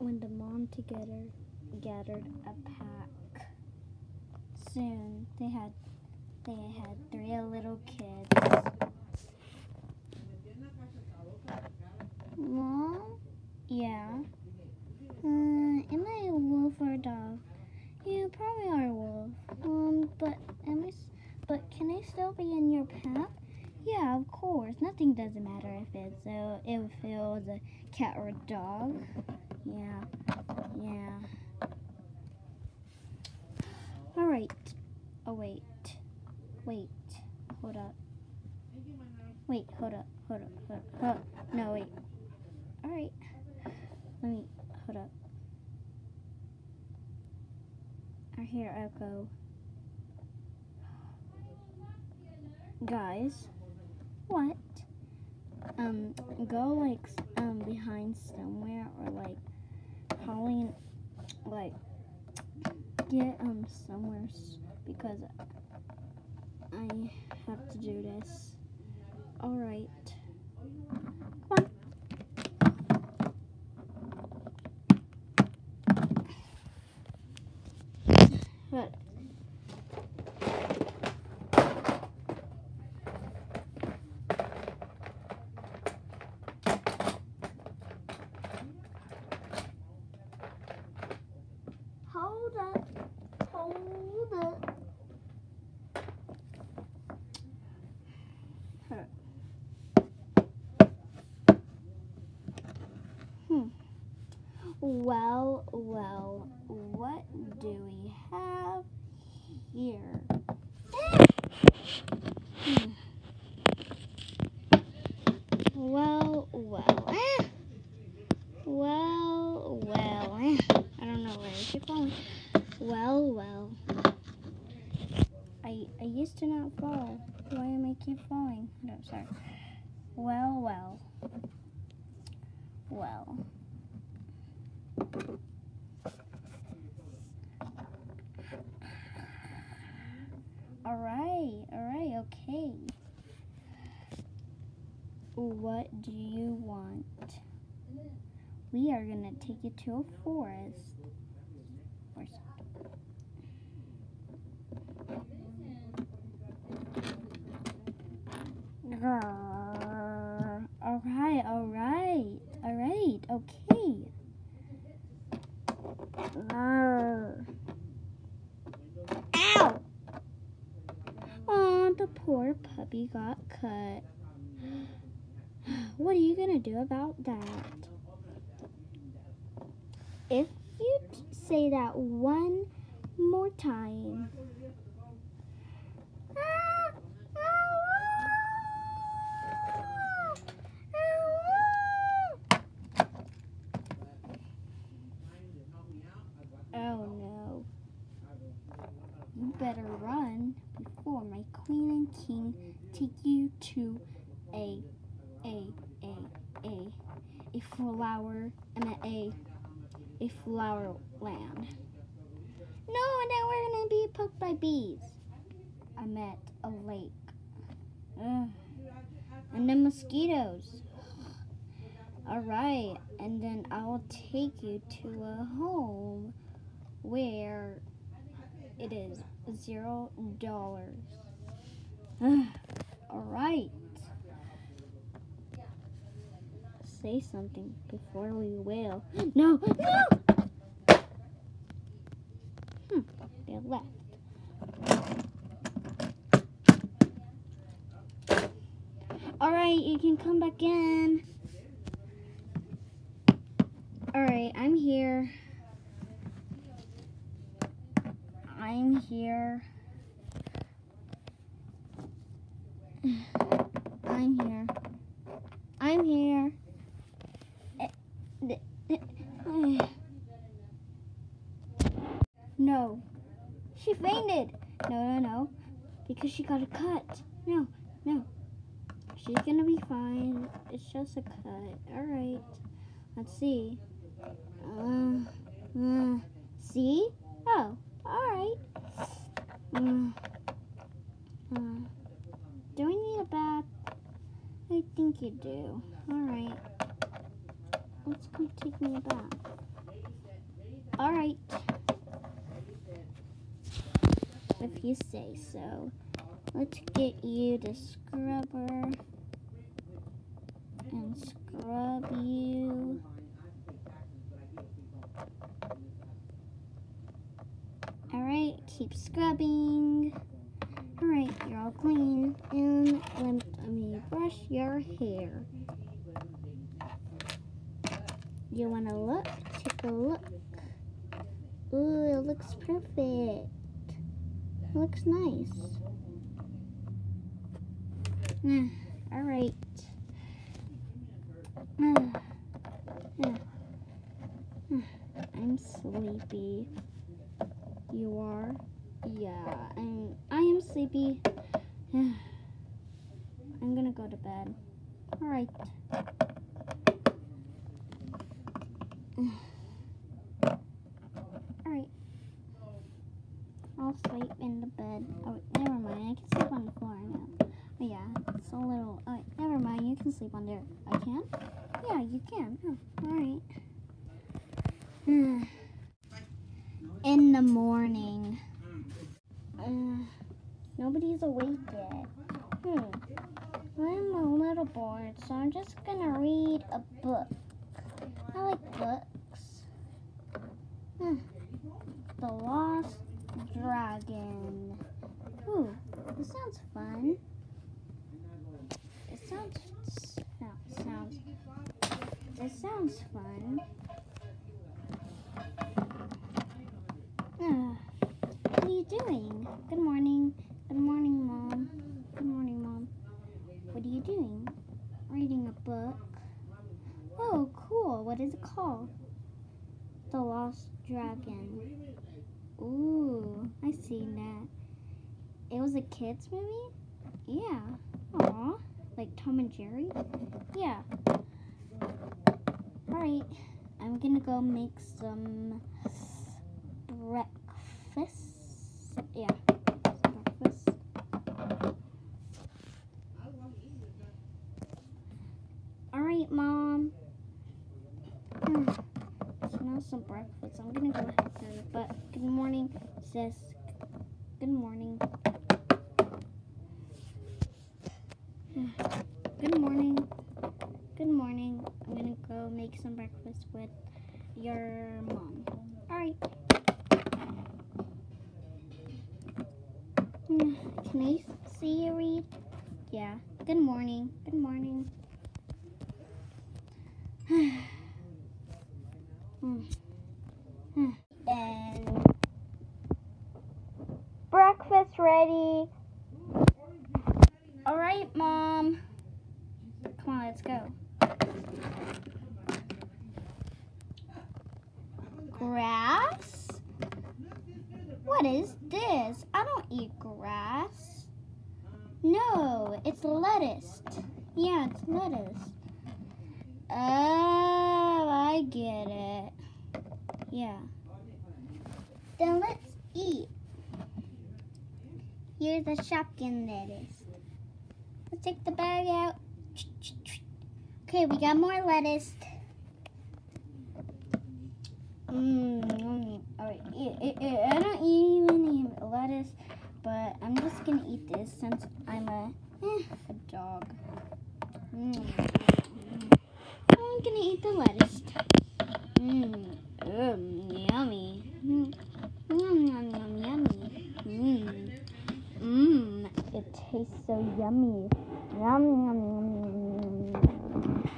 when the mom together gathered a pack. Soon they had they had three little kids. Mom? Yeah. Uh, am I a wolf or a dog? You probably are a wolf. Um, but am But can I still be in your pack? Yeah, of course. Nothing doesn't matter if it's a, if it was a cat or a dog. Yeah, yeah. All right. Oh wait, wait. Hold up. Wait, hold up, hold up, hold up. Hold up. No, wait. All right. Let me hold up. I hear echo. Guys, what? Um, go like um behind somewhere or like probably like get um somewhere because I have to do this. All right. What? Hold up. Hold up. Huh. Hmm. Well, well, what do we have here? Hmm. Well, well. Well, well. I don't know where I keep falling. Well, well. I I used to not fall. Why am I keep falling? No, sorry. Well, well. Well. All right, all right, okay. What do you want? We are gonna take you to a forest. Or. Grrr. All right, all right, all right, okay. Grrr. Ow! Oh, the poor puppy got cut. What are you gonna do about that? If you say that one more time. Oh no. You better run before my queen and king take you to a a a a a flower and a a flower land. No, then we're gonna be poked by bees. I met a lake. Ugh. And then mosquitoes. Alright, and then I'll take you to a home where it is zero dollars. Alright. Say something before we wail. No, no! Hmm, they left. Alright, you can come back in. Alright, I'm here. I'm here. I'm here. I'm here. No. She fainted. No, no, no. Because she got a cut. No, no. She's gonna be fine. It's just a cut. Alright. Let's see. Uh, uh, see? Oh, alright. Uh, uh, do we need a bath? I think you do. Alright. Let's come take me bath. Alright. If you say so. Let's get you the scrubber and scrub you. Alright, keep scrubbing. Alright, you're all clean. And me brush your hair. You wanna look? Take a look. Ooh, it looks perfect. It looks nice. Mm, Alright. Mm, mm, I'm sleepy. You are? Yeah, I'm, I am sleepy. I'm gonna go to bed. Alright. Alright. I'll sleep in the bed. Oh, never mind. I can sleep on the floor now. Oh, yeah, it's a little... Oh, never mind. You can sleep on there. I can? Yeah, you can. Oh, alright. in the morning. Uh, nobody's awake yet. Hmm. I'm a little bored, so I'm just gonna read a book. I like books. Hmm. The Lost Dragon. Ooh, this sounds fun. It sounds sounds. This sounds fun. Uh, what are you doing? Good morning. Good morning, Mom. Good morning, Mom. What are you doing? Reading a book. Oh, cool. What is it called? The Lost Dragon. Ooh, I seen that. It was a kids movie? Yeah. Aw. Like Tom and Jerry? Yeah. Alright. I'm gonna go make some breakfast. Yeah. Breakfast. Alright, Mom. Hmm. Some breakfast. I'm gonna go ahead and but good morning, sis. Good morning. Good morning. Good morning. I'm gonna go make some breakfast with your mom. Alright. Hmm, can I see you read? Yeah. Good morning. Good morning. Hmm. Hmm. and breakfast ready. All right, Mom. Come on, let's go. Grass? What is this? I don't eat grass. No, it's lettuce. Yeah, it's lettuce. Oh, I get it. Yeah. Then let's eat. Here's the shotgun lettuce. Let's take the bag out. Okay, we got more lettuce. Mmm, alright. I don't even eat lettuce, but I'm just gonna eat this since I'm a, eh, a dog. Mm. I'm gonna eat the lettuce. Mmm, um, yummy. Mm. Yum, yum, yum, yummy. Mmm. Mmm, it tastes so yummy. Yum, yum, yum, yum.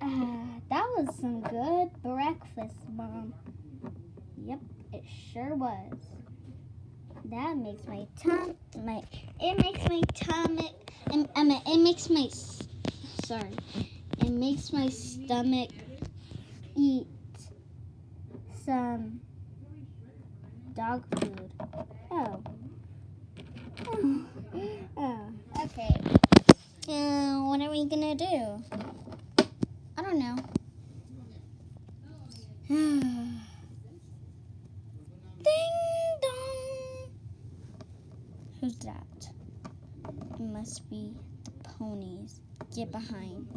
Uh, that was some good breakfast, Mom. Yep, it sure was. That makes my tum my it makes my tummy and it makes my sorry it makes my stomach eat some dog food. Oh. Oh, oh. okay. Uh, what are we gonna do? I don't know. Ding dong. Who's that? It must be the ponies. Get behind.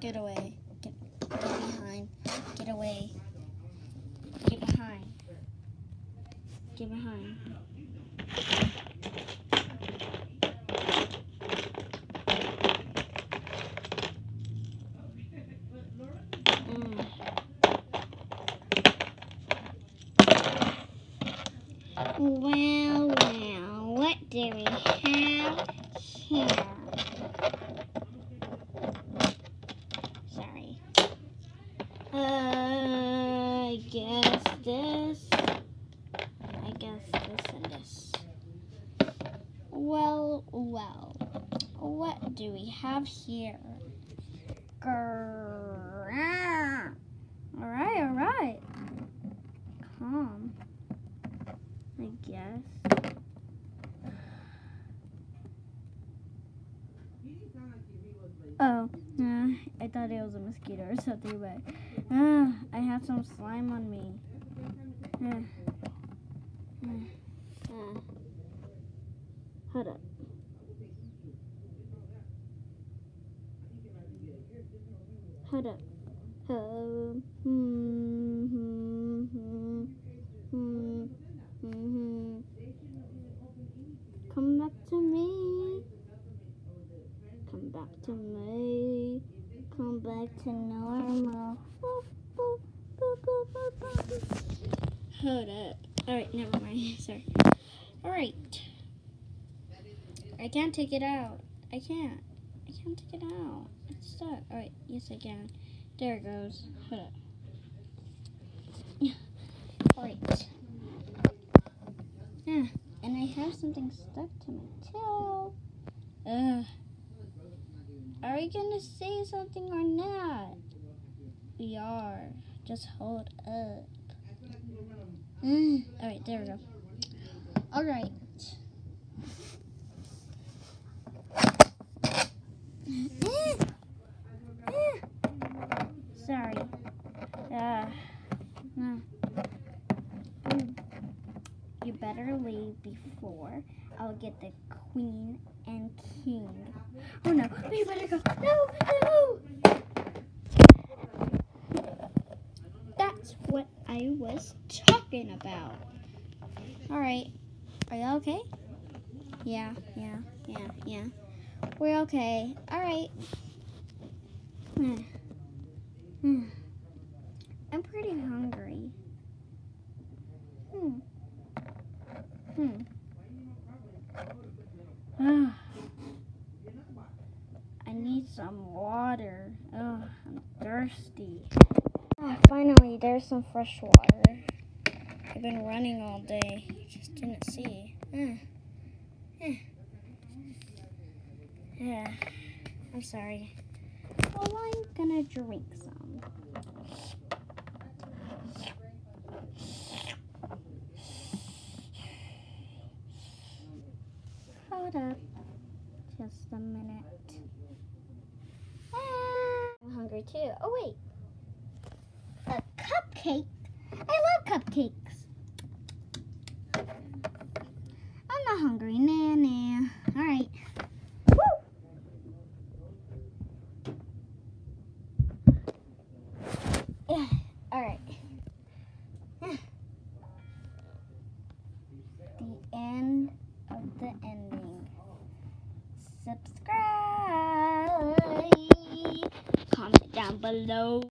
Get away. Get, get behind. Get away. Get behind. Get behind. Well, well, what do we have here? Sorry. Uh, I guess this. I guess this and this. Well, well, what do we have here? Grrr. All right, all right. Calm. I guess. Oh, uh, I thought it was a mosquito or something, but uh, I have some slime on me. Uh. Hold up. Hold up. Oh, hmm, hmm, hmm, hmm, hmm. Come back to me. Come back to me. Come back to normal. Hold up. Alright, never mind. Sorry. Alright. I can't take it out. I can't. I can't take it out. It's stuck. Alright, yes I can. There it goes. Hold up. Yeah. Alright. Yeah. And I have something stuck to my tail. Ugh. Are we gonna say something or not? We are. Just hold up. Mm. Alright, there we go. Alright. Sorry. Uh, mm. Mm. You better leave before I'll get the queen and king. Oh no, we better go. No, no! That's what I was talking about. Alright. Are you okay? Yeah, yeah, yeah, yeah. We're okay. Alright. Hmm. Hmm. I'm pretty hungry. Hmm. Hmm. Ah. I need some water. Oh, I'm thirsty. Oh, finally, there's some fresh water. I've been running all day. Just didn't see. Eh. Yeah. I'm sorry. Well, I'm gonna drink some. Hold up. Just a minute. Ah, I'm hungry too. Oh, wait. A cupcake? I love cupcakes. Hungry. Nah. All right. All right. The end of the ending. Subscribe. Comment down below.